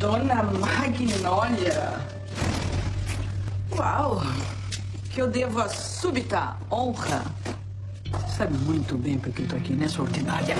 Dona Magnólia. Uau! Que eu devo a súbita honra. Sabe muito bem para que estou aqui né, nessa ordinária.